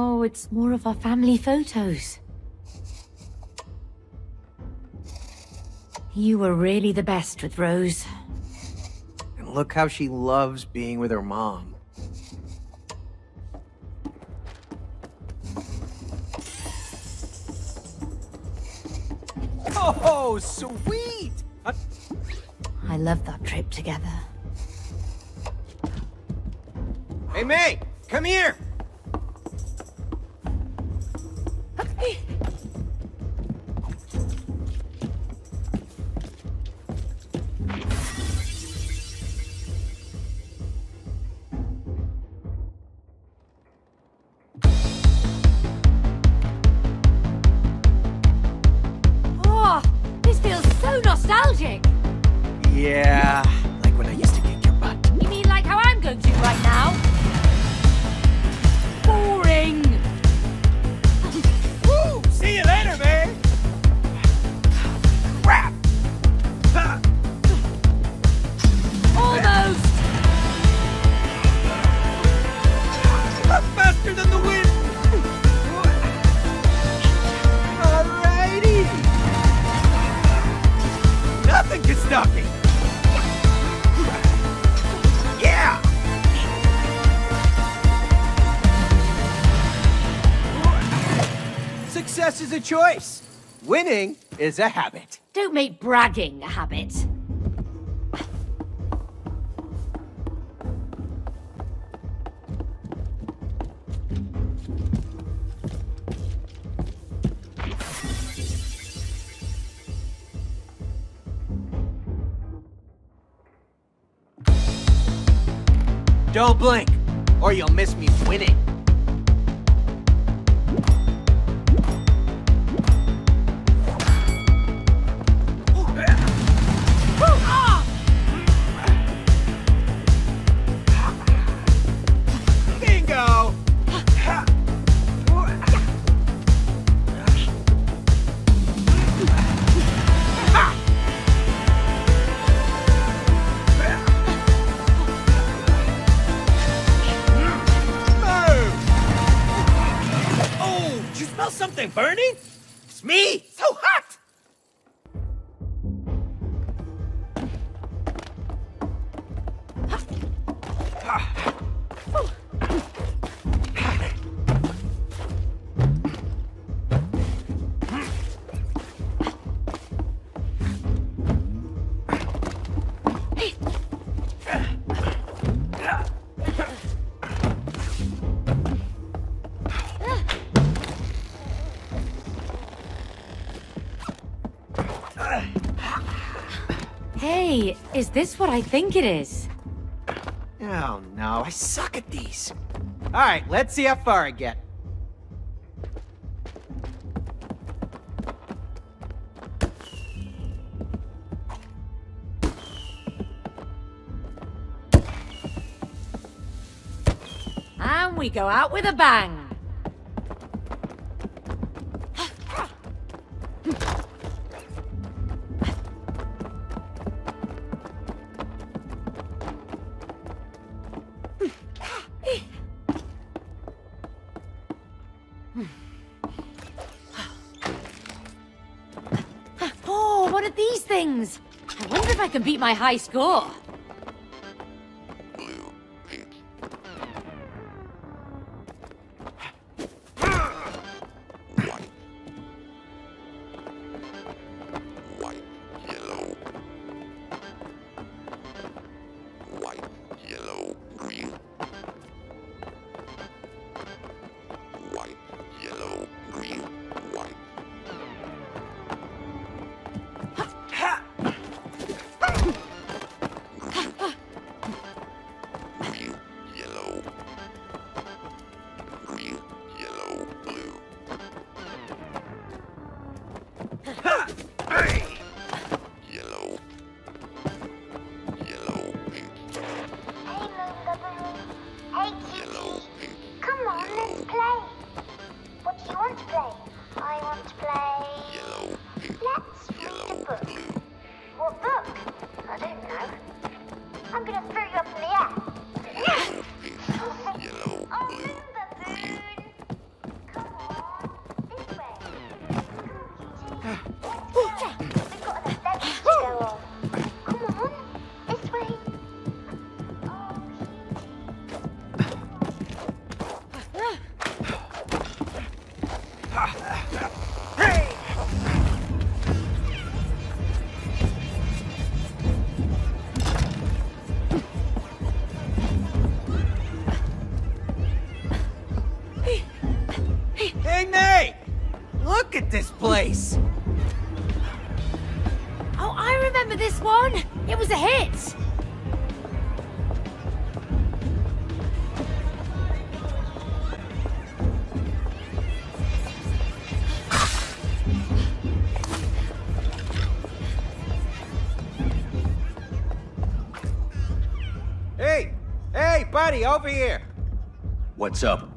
Oh, it's more of our family photos. You were really the best with Rose. And look how she loves being with her mom. Oh, sweet! Uh, I love that trip together. Hey, May! Come here! Success is a choice. Winning is a habit. Don't make bragging a habit. Don't blink, or you'll miss me winning. Something burning? It's me! So hot! Is this what I think it is? Oh no, I suck at these. Alright, let's see how far I get. And we go out with a bang. Oh, what are these things? I wonder if I can beat my high score. Ah. At this place! Oh, I remember this one. It was a hit. Hey! Hey, buddy, over here! What's up?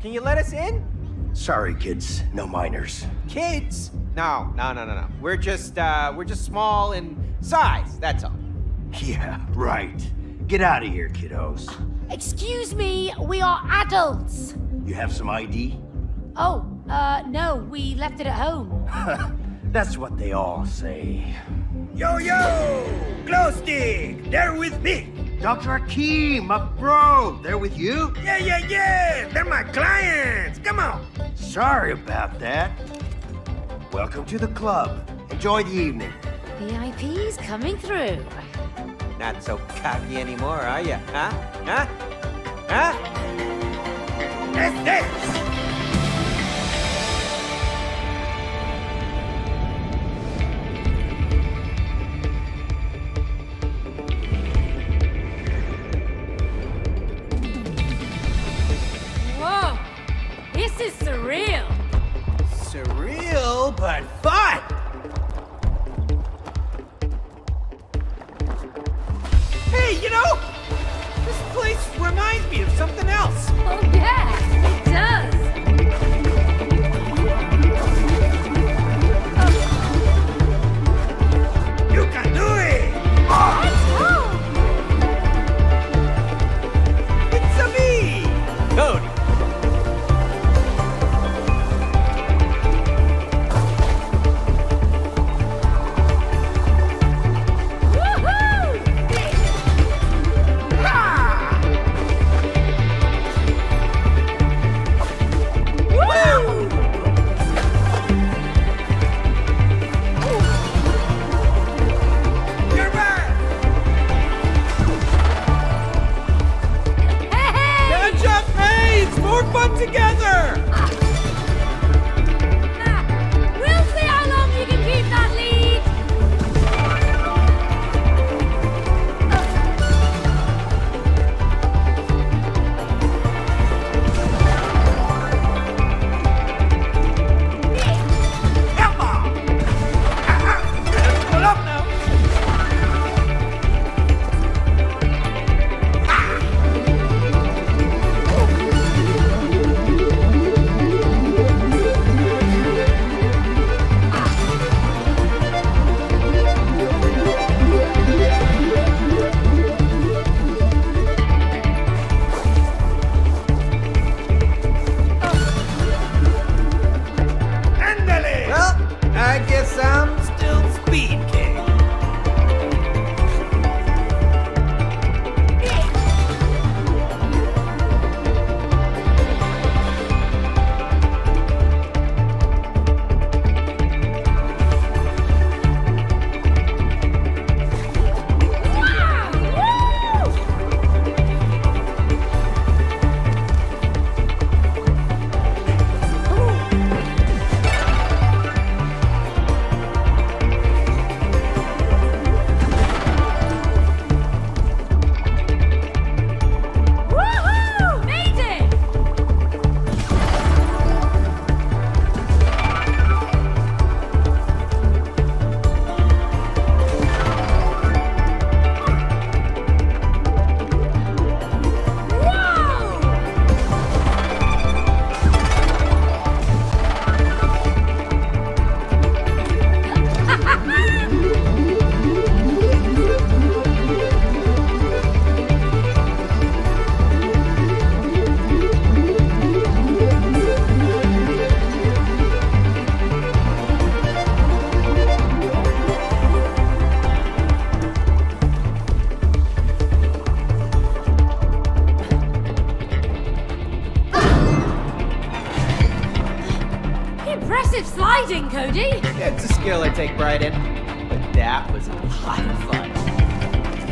Can you let us in? Sorry, kids. No minors. Kids? No, no, no, no, no. We're just, uh, we're just small in size, that's all. Yeah, right. Get out of here, kiddos. Excuse me, we are adults. You have some ID? Oh, uh, no, we left it at home. That's what they all say. Yo, yo! Glow stick! They're with me! Dr. Hakim, my bro, they're with you? Yeah, yeah, yeah! They're my clients! Come on! Sorry about that. Welcome to the club. Enjoy the evening. VIP's coming through. Not so cocky anymore, are you? Huh? Huh? Huh? Let's dance!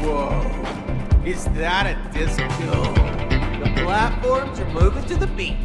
Whoa. Is that a disco? The platforms are moving to the beat.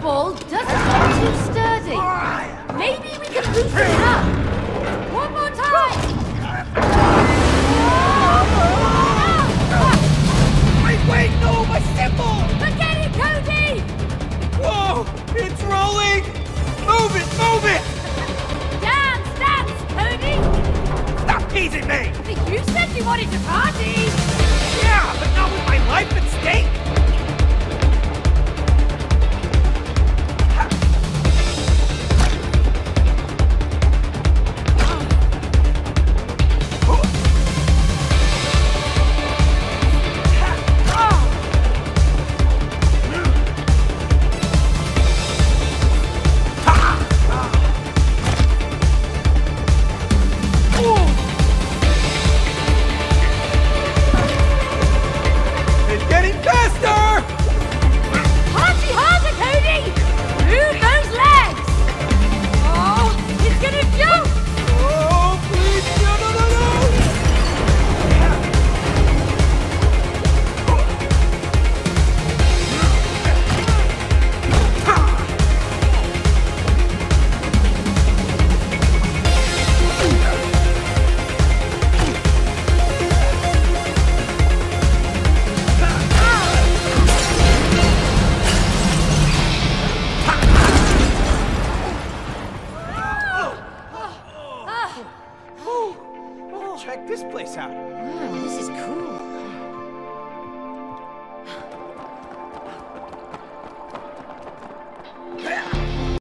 Ball doesn't look too sturdy. Maybe we can loosen it up. One more time. Wait, wait, no, my cymbal! Forget it, Cody! Whoa, it's rolling! Move it, move it! Dance, dance, Cody! Stop teasing me! But you said you wanted to party! Yeah, but not with my life at stake!